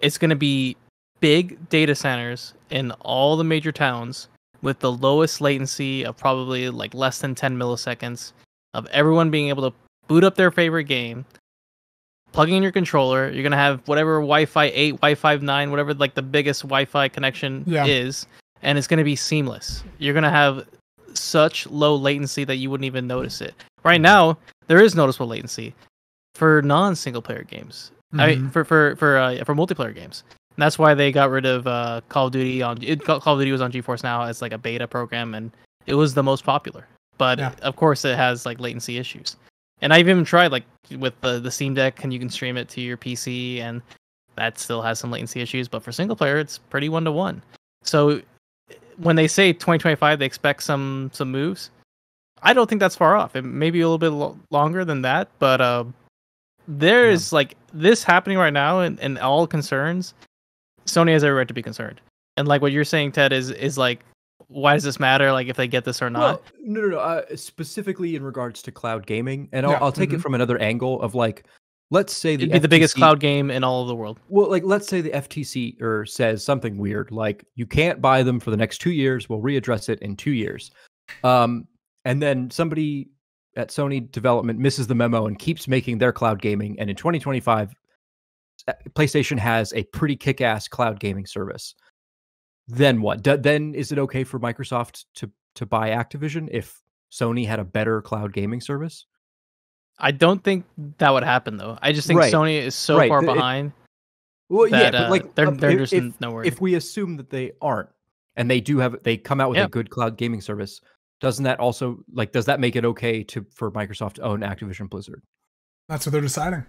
it's going to be big data centers in all the major towns with the lowest latency of probably like less than 10 milliseconds of everyone being able to boot up their favorite game, plugging in your controller. You're going to have whatever Wi Fi 8, Wi Fi 9, whatever like the biggest Wi Fi connection Yeah. is, and it's going to be seamless. You're going to have such low latency that you wouldn't even notice it. Right now, there is noticeable latency for non-single player games. I mean, Mhm. for for for uh, for multiplayer games. And that's why they got rid of uh, Call of Duty on it, Call Call of Duty was on GeForce Now as like a beta program, and it was the most popular. But Yeah. of course, it has like latency issues. And I've even tried like with the the Steam Deck, and you can stream it to your PC, and that still has some latency issues. But for single player, it's pretty one to one. So when they say 2025, they expect some some moves. I don't think that's far off. It may be a little bit lo- longer than that, but uh, there's like this happening right now, and, and all concerns. Sony has every right to be concerned, and like what you're saying, Ted, is is like, why does this matter? Like if they get this or not? Well, no, no, no. Uh, specifically in regards to cloud gaming, and I'll, Yeah, I'll take mhm. it from another angle of like, let's say the It'd be the biggest cloud game in all of the world. Well, like let's say the FTC or says something weird, like you can't buy them for the next two years. We'll readdress it in two years. Um, and then somebody at Sony development misses the memo and keeps making their cloud gaming. And in 2025, uh, PlayStation has a pretty kick-ass cloud gaming service. Then what? D- then is it okay for Microsoft to to buy Activision if Sony had a better cloud gaming service? I don't think that would happen though. I just think Right. Sony is so Right, far th- it- behind Well, that yeah, uh, but like they're um, they're if- just if- nowhere. if we assume that they aren't and they do have they come out with Yeah. a good cloud gaming service doesn't that also like does that make it okay to for microsoft to own activision blizzard That's what they're deciding.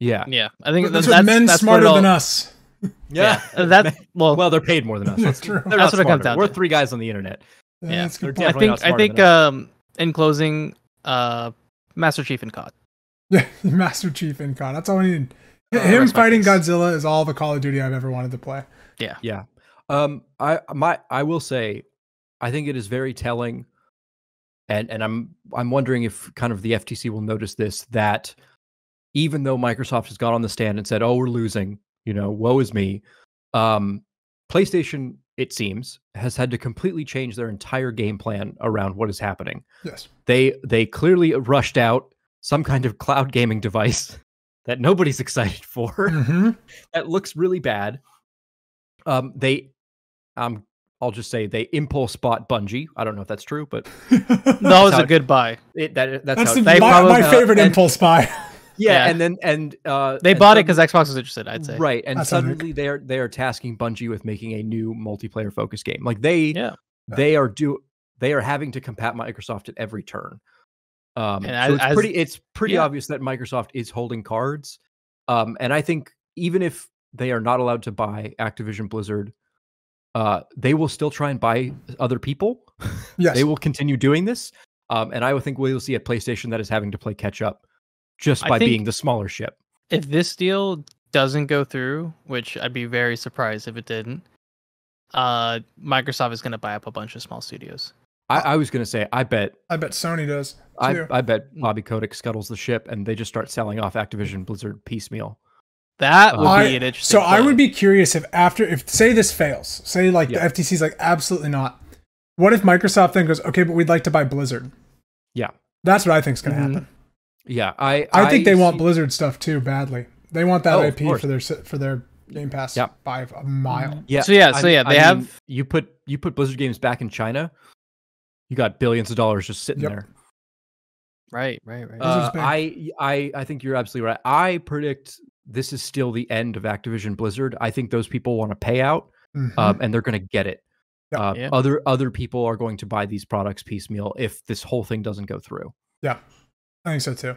Yeah. Yeah, I think That's that's what men that's smarter it all- than us. Yeah, that's well. well, they're paid more than us. That's Let's- true. That's not what it comes smarter. down We're to. three guys on the internet. Yeah, that's good point. I think I think um in closing, uh, Master Chief and COD. Yeah, Master Chief in COD. That's all we need. Uh, Him fighting. Godzilla is all the Call of Duty I've ever wanted to play. Yeah. Yeah. Um I my I will say I think it is very telling and and I'm I'm wondering if kind of the FTC will notice this that even though Microsoft has got on the stand and said, "Oh, we're losing," you know, woe is me. Um PlayStation it seems has had to completely change their entire game plan around what is happening. Yes. They they clearly rushed out some kind of cloud gaming device that nobody's excited for hmm that looks really bad. Um, they, um, I'll just say they impulse bought Bungie. I don't know if that's true, but That was a it- good buy. it, that that's, That's how the, they my, probably- my uh, favorite and- impulse buy. Yeah, yeah. and then and uh, They and bought it because Xbox was interested. I'd say. right, and That's suddenly they are they are tasking Bungie with making a new multiplayer focused game. Like they Yeah. they are do they are having to combat Microsoft at every turn. Um, And so as- it's as- pretty it's pretty yeah. obvious that Microsoft is holding cards. Um, and I think even if they are not allowed to buy Activision Blizzard, uh, they will still try and buy other people. Yes. They will continue doing this. Um, and I would think we'll see a PlayStation that is having to play catch up just by being the smaller ship. If this deal doesn't go through, which I'd be very surprised if it didn't, uh, Microsoft is going to buy up a bunch of small studios. I, I was gonna say, I bet I bet Sony does. I, too. I bet Mm. Bobby Kotick scuttles the ship and they just start selling off Activision Blizzard piecemeal. That would I- be an interesting. so I would be curious if after if say this fails, say like Yeah. the FTC's like absolutely not. What if Microsoft then goes, okay, but we'd like to buy Blizzard? Yeah. That's what I think is going to Mhm. happen. Yeah, I I think they want Blizzard stuff too badly. They want that Oh, IP for their for their Game Pass Yeah. by a mile. Yeah. So yeah, so yeah, I they mean, have- you put you put Blizzard games back in China, you got billions of dollars just sitting Yep. there. right, right, right. Uh. I I I think you're absolutely right. I predict this is still the end of Activision Blizzard. I think those people want to pay out, Mhm. um, and they're going to get it. Yeah. Uh, Yeah. Other other people are going to buy these products piecemeal if this whole thing doesn't go through. I think so too.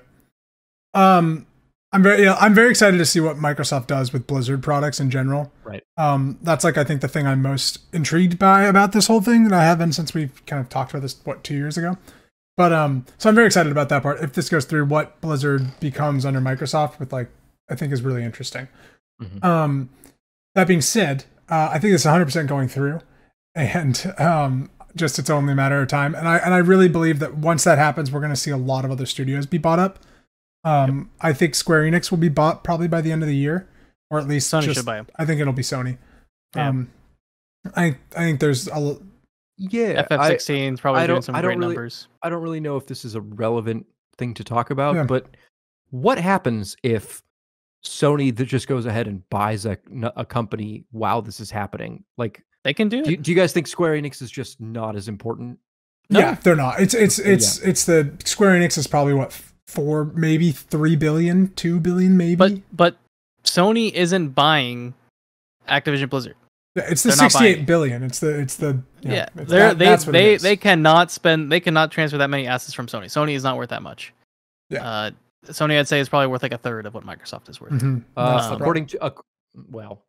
Um, I'm very yeah, I'm very excited to see what Microsoft does with Blizzard products in general. Right. Um, that's like I think the thing I'm most intrigued by about this whole thing, that I have been since we kind of talked about this what two years ago. But um, so I'm very excited about that part. If this goes through, what Blizzard becomes under Microsoft with like I think is really interesting. Mhm. Um, that being said, uh, I think it's 100 percent going through, and um, just it's only a matter of time. And I and I really believe that once that happens, we're going to see a lot of other studios be bought up. Um, I think Square Enix will be bought probably by the end of the year, or at least Sony just, should buy them. I think it'll be Sony. Yeah. Um, I I think there's a l- Yeah, FF16 is probably I doing don't- some I don't great really- numbers. I don't really know if this is a relevant thing to talk about, Yeah. but what happens if Sony that just goes ahead and buys a, a company while this is happening? Like, They can do do, it. do you guys think Square Enix is just not as important? No. yeah they're not. It's it's Yeah. it's it's the Square Enix is probably what four maybe three billion two billion maybe. But but Sony isn't buying Activision Blizzard. Yeah, it's the they're 68 billion. It's the it's the Yeah, yeah. it's they're, that- they that's what they they cannot spend they cannot transfer that many assets from Sony. Sony is not worth that much. Yeah. Uh, Sony, I'd say, is probably worth like a third of what Microsoft is worth. Mhm. Uh, That's problem. according to, uh, well,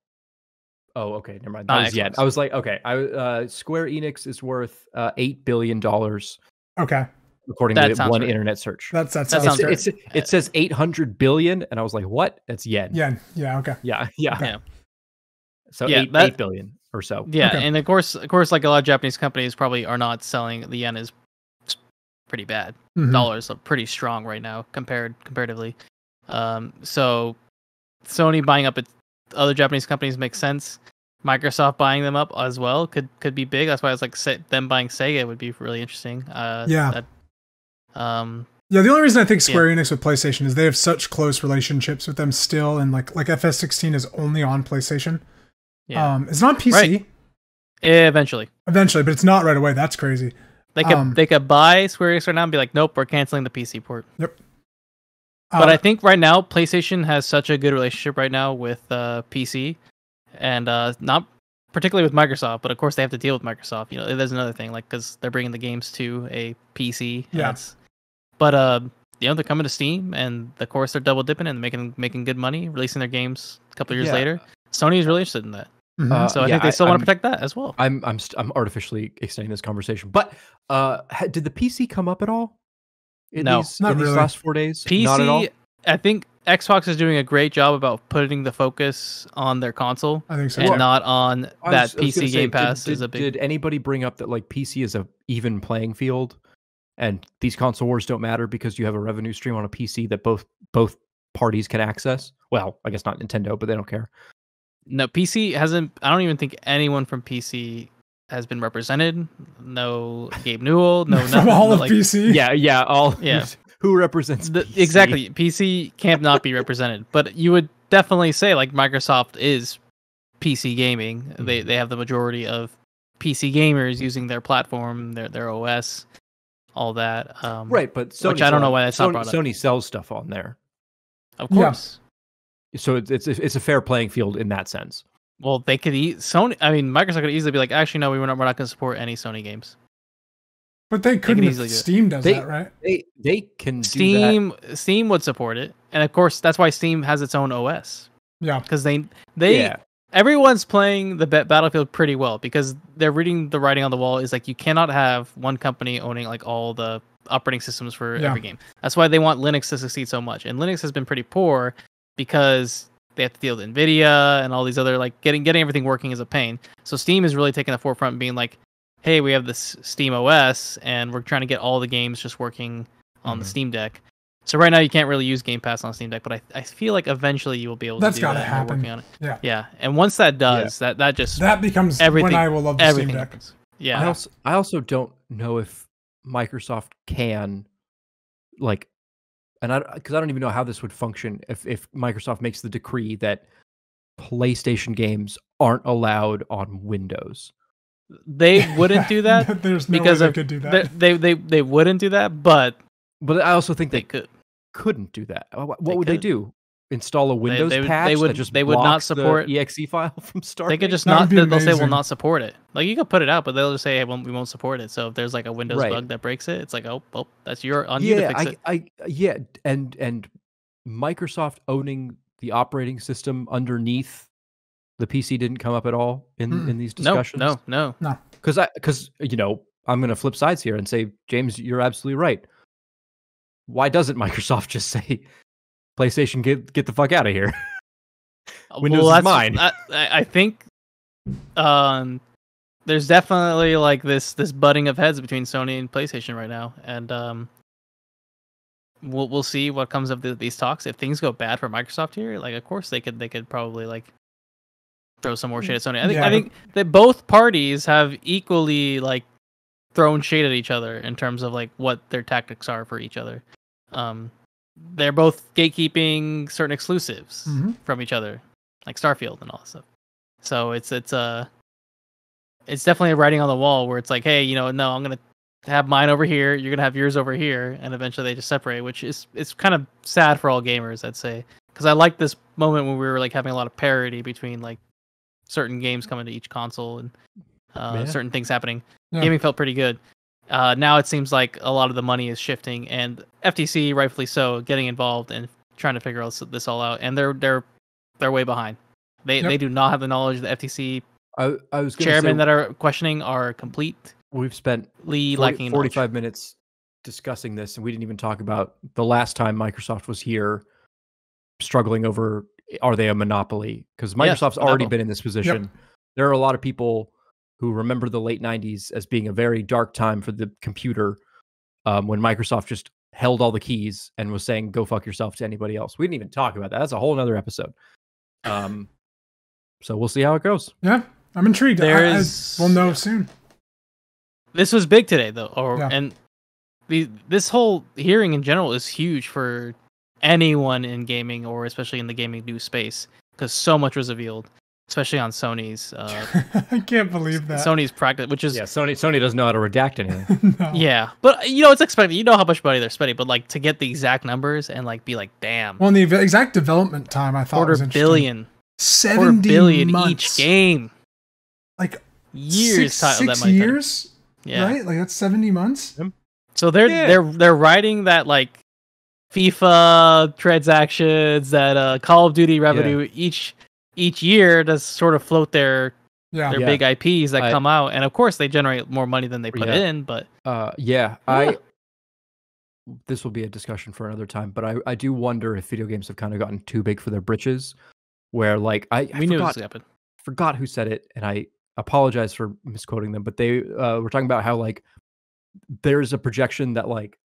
oh, okay, never mind. That Not yet. I was like, okay, I uh, Square Enix is worth uh, eight billion dollars Okay, according That to one right. internet search. that's that That sounds sounds right. it's, it's, it says eight hundred billion, and I was like, what? That's yen. Yen. yeah, okay. yeah, yeah. Yeah. So Yeah, eight, that- eight billion or so. Yeah, Okay. and of course, of course, like a lot of Japanese companies probably are not selling. The yen is pretty bad. Mhm. Dollars are pretty strong right now compared comparatively. Um, so Sony buying up its other Japanese companies makes sense. Microsoft buying them up as well could could be big. That's why I was like them buying Sega would be really interesting. Uh, Yeah. that- um. Yeah, the only reason I think Square Enix with PlayStation is they have such close relationships with them still, and like like FF16 is only on PlayStation. Yeah. Um, it's not PC Right. Eventually, eventually, but it's not right away. That's crazy. they could Um, they could buy Square Enix right now and be like, nope, we're canceling the PC port. But Uh, I think right now PlayStation has such a good relationship right now with uh, PC, and uh, not particularly with Microsoft, but of course they have to deal with Microsoft. You know, there's another thing like because they're bringing the games to a PC. and Yeah. But uh, you know they're coming to Steam, and of course they're double dipping and making making good money, releasing their games a couple years Yeah. later. Sony is really interested in that, Mhm. Uh, so I yeah, think they still want I'm- to protect that as well. I'm I'm st- I'm artificially extending this conversation, but uh, ha- did the PC come up at all? In No. these, Not in these last four days. Not at all. PC, I think Xbox is doing a great job about putting the focus on their console I think so. and too. not on was- that was PC say, Game did- Pass Did, is a big. Did anybody bring up that like PC is a even playing field, and these console wars don't matter because you have a revenue stream on a PC that both both parties can access? Well, I guess not Nintendo, but they don't care. No, PC hasn't. I don't even think anyone from PC has been represented. No Gabe Newell. No, From nothing. all of like, PC. Yeah, yeah. All Yeah. Who represents the, PC? exactly. PC can't not be represented, but you would definitely say like Microsoft is PC gaming. They Mhm. they have the majority of PC gamers using their platform, their their OS, all that. Um, Right, but Sony Which I don't know why that's not Sony, brought up. Sony sells stuff on there, Of Yeah. course. so it's it's it's a fair playing field in that sense. Well, they could eat Sony. I mean, Microsoft could easily be like, actually, no, we're not. We're not going to support any Sony games. But they couldn't. easily if do. Steam does They- that, right? They they can do that. Steam Steam would support it, and of course, that's why Steam has its own OS Yeah. because they they yeah, everyone's playing the ba- Battlefield pretty well because they're reading the writing on the wall. Is like you cannot have one company owning like all the operating systems for Yeah. every game. That's why they want Linux to succeed so much, and Linux has been pretty poor because they have to deal with Nvidia and all these other like getting getting everything working is a pain. So Steam is really taking the forefront, being like, "Hey, we have this Steam OS, and we're trying to get all the games just working on the Mhm. Steam Deck." So right now you can't really use Game Pass on Steam Deck, but I, I feel like eventually you will be able That's to do gotta that. happen. Working on it. Yeah. Yeah, and once that does, that that just That becomes Everything- when I will love the Steam Deck. happens. I Yeah, also I also don't know if Microsoft can like, and I because I don't even know how this would function if if Microsoft makes the decree that PlayStation games aren't allowed on Windows. they wouldn't do that. There's no because way they of could do they, that. they they they wouldn't do that, but But I also think they they could. couldn't do that. What, They would they do? Install a Windows they they patch would- that just they would not blocks the support- exe file from starting? They could just not. They'll say we'll not support it. Like you could put it out, but they'll just say hey, well, we won't support it. So if there's like a Windows Right. bug that breaks it, it's like oh, oh that's your on you to yeah, fix I, it. I, yeah, and and Microsoft owning the operating system underneath the PC didn't come up at all in Mm-mm. in these discussions. No, discussions. no, no. because I because you know I'm going to flip sides here and say James, you're absolutely right. Why doesn't Microsoft just say PlayStation get get the fuck out of here? Windows is mine. I, I I think um, there's definitely like this this butting of heads between Sony and PlayStation right now, and um, we'll we'll see what comes of the, these talks. If things go bad for Microsoft here, like of course they could they could probably like throw some more shade at Sony. I think Yeah, I think that both parties have equally like thrown shade at each other in terms of like what their tactics are for each other. Um, they're both gatekeeping certain exclusives Mhm. from each other, like Starfield and all that stuff. So it's it's uh it's definitely a writing on the wall where it's like, hey, you know, no, I'm gonna have mine over here, you're gonna have yours over here, and eventually they just separate, which is it's kind of sad for all gamers, I'd say, because I like this moment when we were like having a lot of parity between like certain games coming to each console and uh, Yeah. certain things happening. Yeah. Gaming felt pretty good. Uh, now it seems like a lot of the money is shifting, and FTC, rightfully so, getting involved and trying to figure this all out, and they're they're they're way behind. They Yep. they do not have the knowledge. The FTC I, I was gonna say, that are questioning are complete. we've spent 40 lacking in knowledge. 45 minutes discussing this and we didn't even talk about the last time Microsoft was here struggling over are they a monopoly because Microsoft's already monopoly. been in this position. There are a lot of people who remember the late 90s as being a very dark time for the computer um, when Microsoft just held all the keys and was saying go fuck yourself to anybody else. We didn't even talk about that. That's a whole other episode. Um, so we'll see how it goes. Yeah, I'm intrigued. I- There I- is- we'll know yeah. soon. This was big today, though, or Yeah. and the this whole hearing in general is huge for anyone in gaming, or especially in the gaming news space, because so much was revealed, especially on Sony's uh, I can't believe that. Sony's practice, which is Yeah, Sony Sony doesn't know how to redact anything. no. Yeah, but you know it's expected. You know how much money they're spending, but like to get the exact numbers and like be like, damn, Well, and the exact development time I thought quarter was interesting. billion, quarter seventy billion months. each game, like years. six, ti- that six might take. years, yeah. right? Like that's seventy months. So they're Yeah. they're they're writing that like FIFA transactions, that uh, Call of Duty revenue each each year to sort of float their Yeah. their Yeah. big IPs that I- come out, and of course they generate more money than they put Yeah. in. But Uh, yeah, I. This will be a discussion for another time, but I, I do wonder if video games have kind of gotten too big for their britches, where like I, I we knew forgot, this would happen. forgot who said it, and I apologize for misquoting them, but they uh, were talking about how like there's a projection that like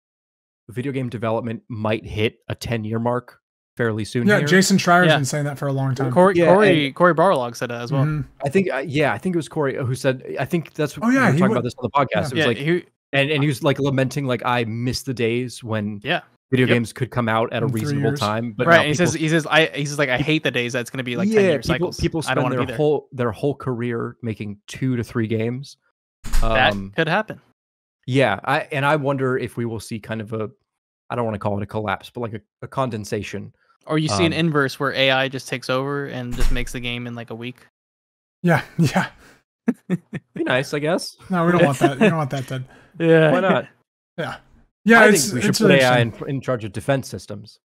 video game development might hit a 10 year mark fairly soon. Yeah, here. Jason Schreier's Yeah. been saying that for a long time. Cory Yeah, Cory Cory Barlog said that as well. Mhm. I think, uh, yeah, I think it was Cory who said. I think that's. Oh, yeah, we were talking would- about this on the podcast. yeah. It was Yeah, like, he, and and he was like lamenting, like I miss the days when yeah, video Yep. games could come out at a In three reasonable time. But right. now he says he says I he says like I hate the days that's going to be like ten year people, cycles. people I spend don't want to their be there. whole their whole career making two to three games. that Um, could happen. yeah, I and I wonder if we will see kind of a, I don't want to call it a collapse, but like a, a condensation. Or you see an um, inverse where AI just takes over and just makes the game in like a week. Yeah, yeah. Be nice, I guess. No, we don't want that. You don't want that, Ted. Yeah. Why not? Yeah. Yeah, I it's, think we should put AI in, in charge of defense systems,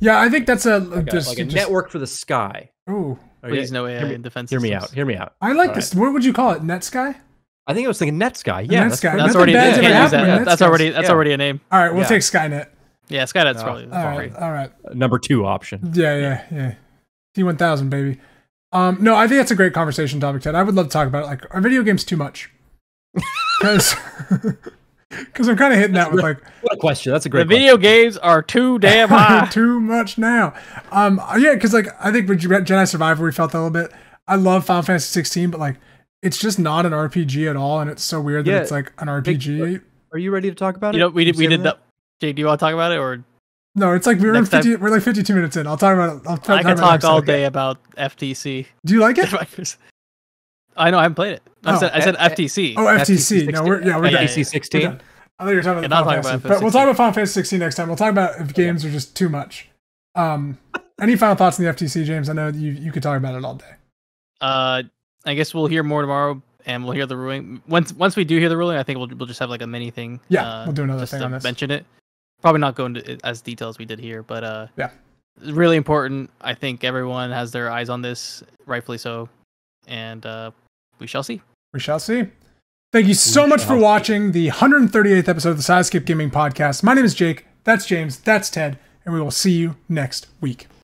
Yeah, I think that's a, like a, just, like a just- network for the sky. Ooh, Or Please no AI hear me- in defense. Hear me out. Hear me out. I like All this. What would you call it? Netsky? I think I was thinking NetSky. Yeah, Netsky. pretty- That's Nothing already bad's you ever can't use happened that. That's already that's Yeah. already a name. All right, we'll Yeah. take Skynet. Yeah, Skynet's No. probably All fine. right, all right. number two option. Yeah, yeah, yeah. T1000, baby. Um, no, I think that's a great conversation topic, Ted. I would love to talk about it. Like, are video games too much? Because Because I'm kind of hitting that with like What a question. That's a great. The great. video games are too damn high. too much now. Um, yeah, because like I think with Jedi Survivor, we felt that a little bit. I love Final Fantasy 16, but like it's just not an RPG at all, and it's so weird that it's like an RPG. Are you ready to talk about it? You know, we did we did that. Jake, do you want to talk about it, or No, it's like we're in Next time- 50, we're like 52 minutes in. I'll talk about it. I'll talk I can about talk all time. day about FTC. Do you like it? I know I haven't played it. I Oh, said I said eh, eh, FTC. Oh, FTC. No, we're yeah, we're Yeah, done. yeah, FTC yeah. We're 16. done. I thought you were talking about not Final talking Fantasy, about but we'll talk about Final Fantasy 16 next time. We'll talk about if games are just too much. Um, any final thoughts on the FTC, James? I know you you could talk about it all day. Uh, I guess we'll hear more tomorrow, and we'll hear the ruling. Once once we do hear the ruling, I think we'll we'll just have like a mini thing. Yeah, uh, we'll do another just thing to on this. Mention it. Probably not go into as detail as we did here, but uh, Yeah. really important. I think everyone has their eyes on this, rightfully so, and uh, we shall see. We shall see. Thank you so We much for shall see. watching the 138th episode of the Side Escape Gaming Podcast. My name is Jake. That's James. That's Ted. And we will see you next week.